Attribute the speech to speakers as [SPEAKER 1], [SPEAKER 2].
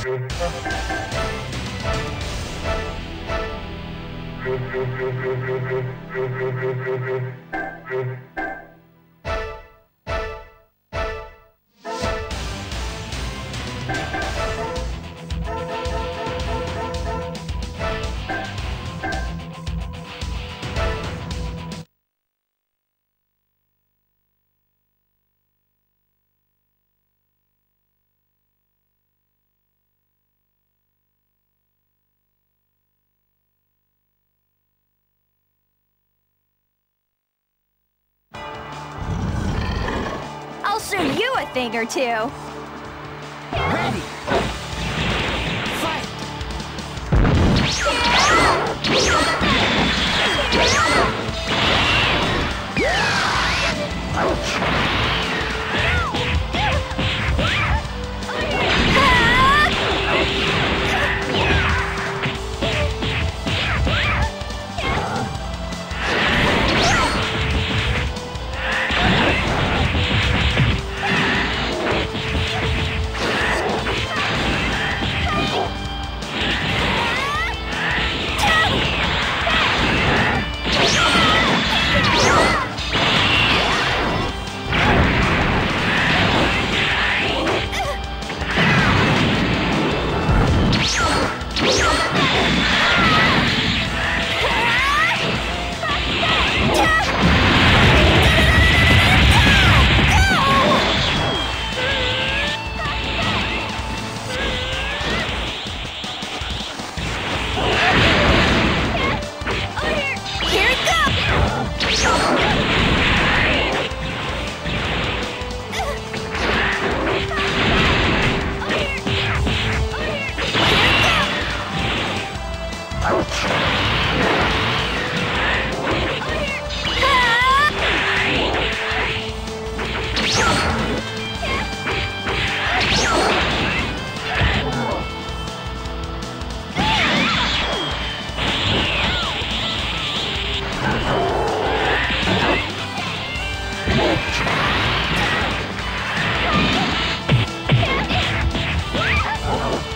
[SPEAKER 1] Thank you. A thing or two.
[SPEAKER 2] Ready! Fight!
[SPEAKER 1] Oh!